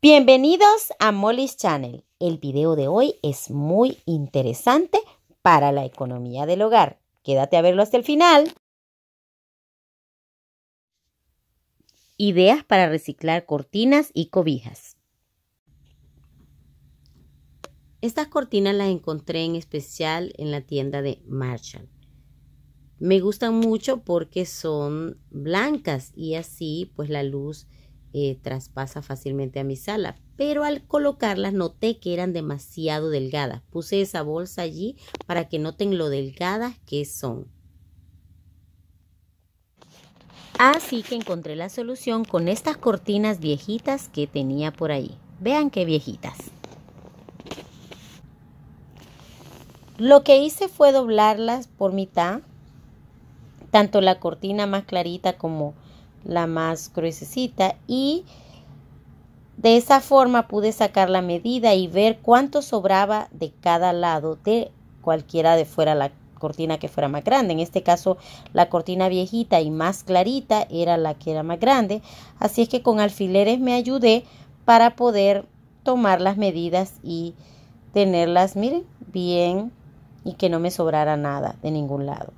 Bienvenidos a Molly's Channel. El video de hoy es muy interesante para la economía del hogar. Quédate a verlo hasta el final. Ideas para reciclar cortinas y cobijas. Estas cortinas las encontré en especial en la tienda de Marshall. Me gustan mucho porque son blancas y así pues la luz eh, traspasa fácilmente a mi sala. Pero al colocarlas noté que eran demasiado delgadas. Puse esa bolsa allí para que noten lo delgadas que son. Así que encontré la solución con estas cortinas viejitas que tenía por ahí. Vean qué viejitas. Lo que hice fue doblarlas por mitad, tanto la cortina más clarita como la más gruesecita y de esa forma pude sacar la medida y ver cuánto sobraba de cada lado de cualquiera de fuera la cortina que fuera más grande. En este caso, la cortina viejita y más clarita era la que era más grande. Así es que con alfileres me ayudé para poder tomar las medidas y tenerlas, miren, bien y que no me sobrara nada de ningún lado.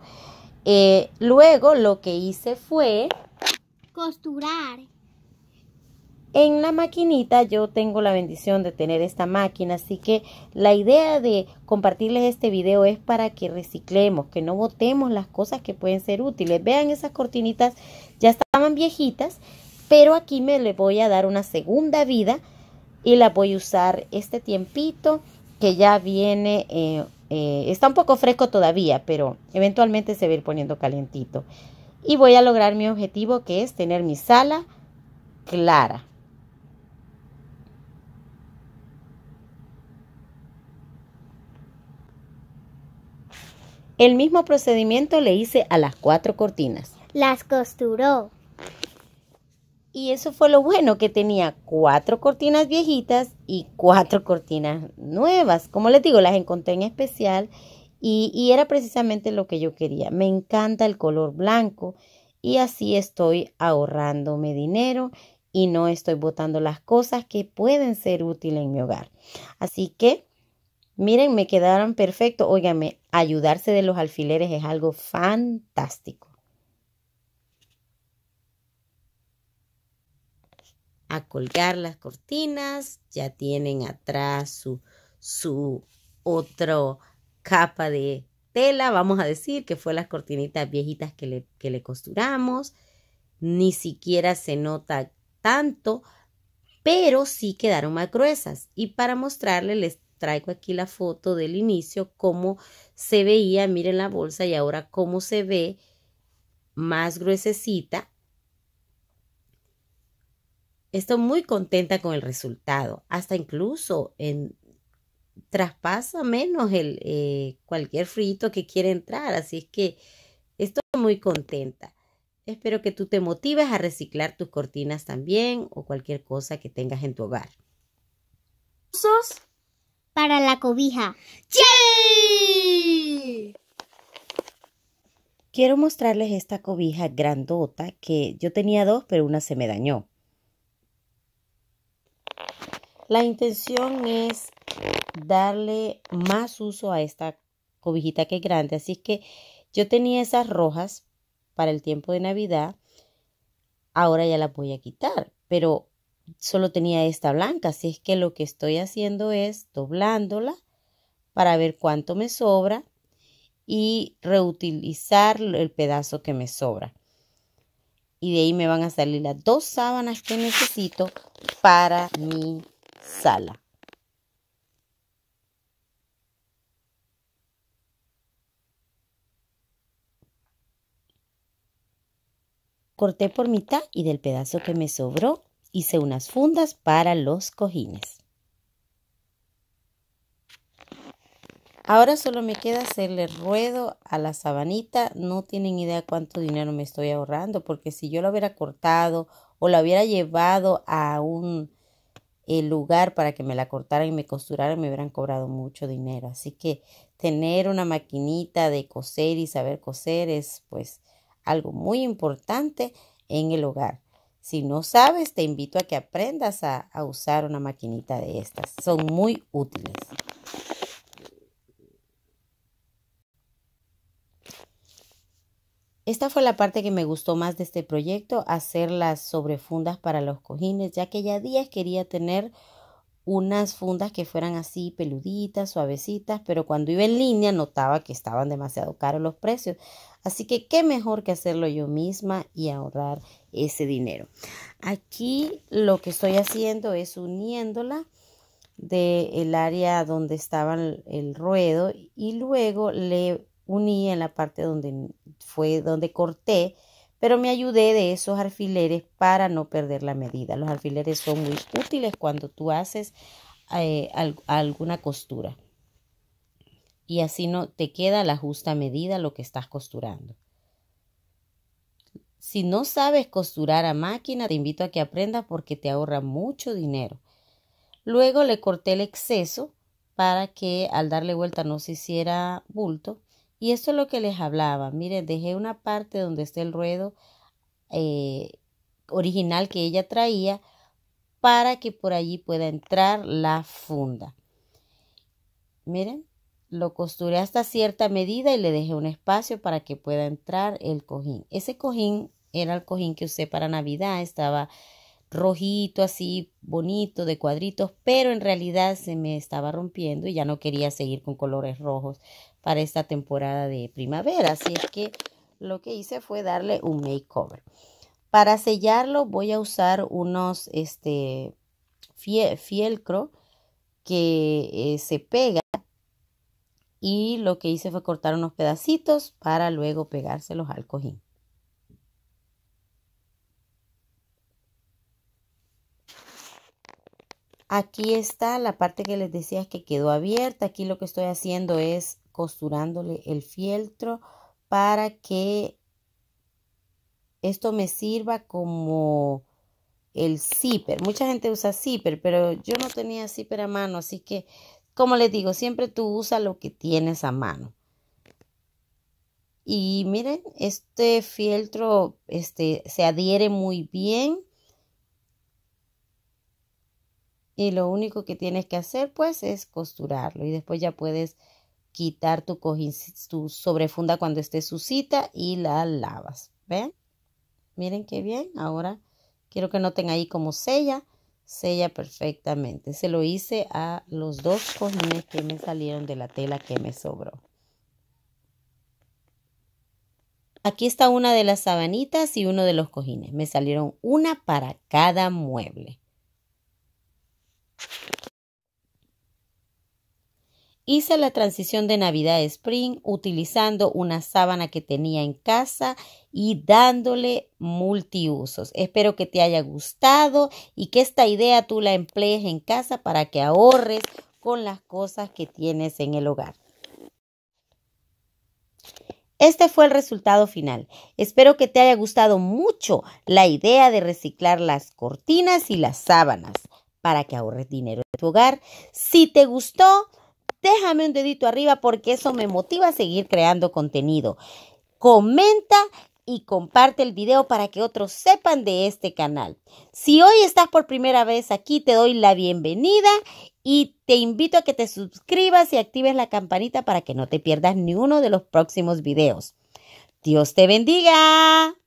Eh, luego lo que hice fue costurar. En la maquinita yo tengo la bendición de tener esta máquina, así que la idea de compartirles este video es para que reciclemos, que no botemos las cosas que pueden ser útiles. Vean esas cortinitas, ya estaban viejitas, pero aquí me le voy a dar una segunda vida y la voy a usar este tiempito que ya viene, eh, eh, está un poco fresco todavía, pero eventualmente se va a ir poniendo calientito y voy a lograr mi objetivo que es tener mi sala clara. El mismo procedimiento le hice a las cuatro cortinas. Las costuró. Y eso fue lo bueno, que tenía cuatro cortinas viejitas y cuatro cortinas nuevas. Como les digo, las encontré en especial y, era precisamente lo que yo quería. Me encanta el color blanco y así estoy ahorrándome dinero y no estoy botando las cosas que pueden ser útiles en mi hogar. Así que, miren, me quedaron perfectos. Óigame, ayudarse de los alfileres es algo fantástico. A colgar las cortinas, ya tienen atrás su, su otro capa de tela, vamos a decir, que fue las cortinitas viejitas que le, que le costuramos. Ni siquiera se nota tanto, pero sí quedaron más gruesas. Y para mostrarles, les traigo aquí la foto del inicio, cómo se veía, miren la bolsa y ahora cómo se ve más gruesecita. Estoy muy contenta con el resultado. Hasta incluso en traspasa menos el, eh, cualquier frito que quiera entrar. Así es que estoy muy contenta. Espero que tú te motives a reciclar tus cortinas también o cualquier cosa que tengas en tu hogar. Para la cobija. Quiero mostrarles esta cobija grandota que yo tenía dos, pero una se me dañó. La intención es darle más uso a esta cobijita que es grande. Así que yo tenía esas rojas para el tiempo de Navidad. Ahora ya las voy a quitar, pero solo tenía esta blanca. Así es que lo que estoy haciendo es doblándola para ver cuánto me sobra y reutilizar el pedazo que me sobra. Y de ahí me van a salir las dos sábanas que necesito para mi sala. Corté por mitad y del pedazo que me sobró hice unas fundas para los cojines. Ahora solo me queda hacerle ruedo a la sabanita. No tienen idea cuánto dinero me estoy ahorrando porque si yo lo hubiera cortado o la hubiera llevado a un eh, lugar para que me la cortaran y me costuraran me hubieran cobrado mucho dinero. Así que tener una maquinita de coser y saber coser es pues algo muy importante en el hogar. Si no sabes, te invito a que aprendas a, a usar una maquinita de estas. Son muy útiles. Esta fue la parte que me gustó más de este proyecto, hacer las sobrefundas para los cojines, ya que ya días quería tener unas fundas que fueran así peluditas, suavecitas, pero cuando iba en línea notaba que estaban demasiado caros los precios. Así que qué mejor que hacerlo yo misma y ahorrar ese dinero. Aquí lo que estoy haciendo es uniéndola del área donde estaba el ruedo y luego le uní en la parte donde fue donde corté pero me ayudé de esos alfileres para no perder la medida. Los alfileres son muy útiles cuando tú haces eh, alguna costura. Y así no te queda la justa medida lo que estás costurando. Si no sabes costurar a máquina, te invito a que aprendas porque te ahorra mucho dinero. Luego le corté el exceso para que al darle vuelta no se hiciera bulto y esto es lo que les hablaba. Miren, dejé una parte donde está el ruedo eh, original que ella traía para que por allí pueda entrar la funda. Miren, lo costuré hasta cierta medida y le dejé un espacio para que pueda entrar el cojín. Ese cojín era el cojín que usé para Navidad, estaba rojito así, bonito, de cuadritos, pero en realidad se me estaba rompiendo y ya no quería seguir con colores rojos para esta temporada de primavera. Así es que lo que hice fue darle un makeover. Para sellarlo voy a usar unos este, fielcro que eh, se pega y lo que hice fue cortar unos pedacitos para luego pegárselos al cojín. Aquí está la parte que les decía que quedó abierta. Aquí lo que estoy haciendo es costurándole el fieltro para que esto me sirva como el zipper. Mucha gente usa zipper, pero yo no tenía zipper a mano, así que, como les digo, siempre tú usa lo que tienes a mano. Y miren, este fieltro este, se adhiere muy bien y lo único que tienes que hacer pues es costurarlo y después ya puedes quitar tu cojín, tu sobrefunda cuando esté sucita y la lavas. ¿Ven? Miren qué bien. Ahora quiero que noten ahí como sella. Sella perfectamente. Se lo hice a los dos cojines que me salieron de la tela que me sobró. Aquí está una de las sabanitas y uno de los cojines. Me salieron una para cada mueble. Hice la transición de Navidad a Spring utilizando una sábana que tenía en casa y dándole multiusos. Espero que te haya gustado y que esta idea tú la emplees en casa para que ahorres con las cosas que tienes en el hogar. Este fue el resultado final. Espero que te haya gustado mucho la idea de reciclar las cortinas y las sábanas para que ahorres dinero en tu hogar. Si te gustó, déjame un dedito arriba porque eso me motiva a seguir creando contenido. Comenta y comparte el video para que otros sepan de este canal. Si hoy estás por primera vez aquí, te doy la bienvenida y te invito a que te suscribas y actives la campanita para que no te pierdas ni uno de los próximos videos. Dios te bendiga.